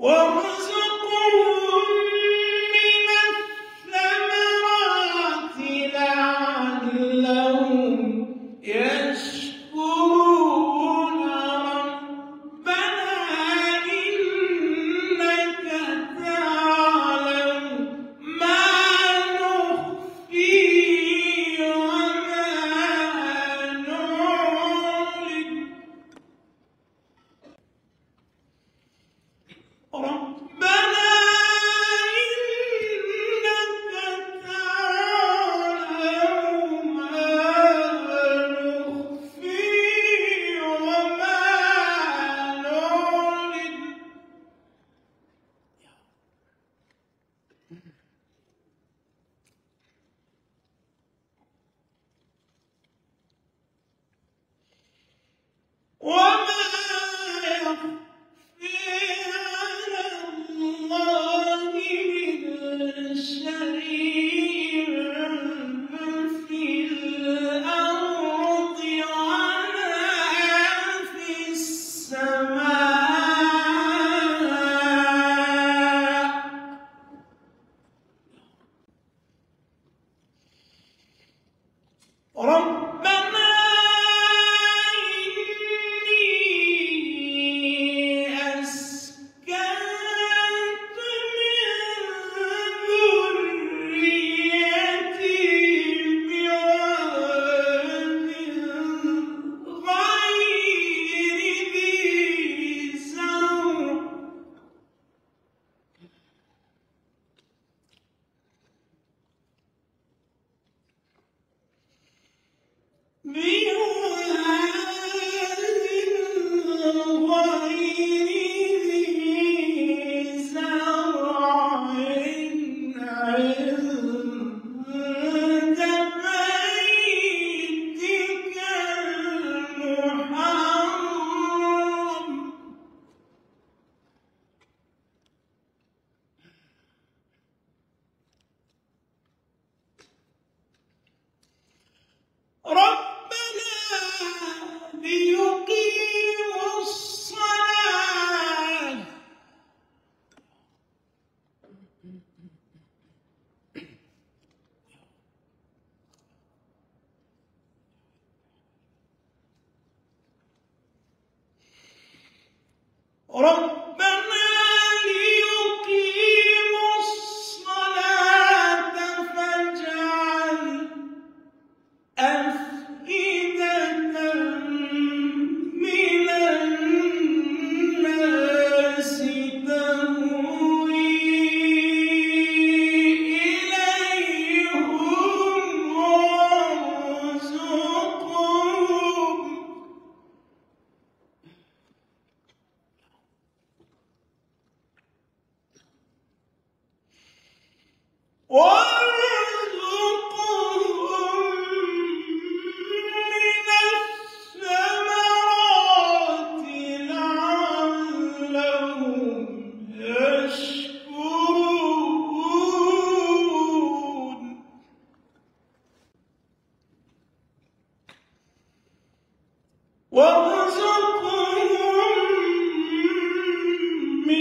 Vamos lá. livre. Me? Orang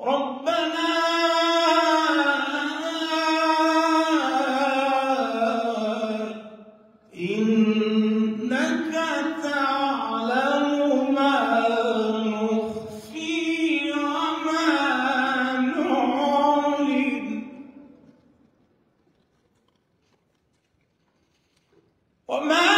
ربنا إنك تعلم ما نخفي وما نعلن. وما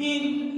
你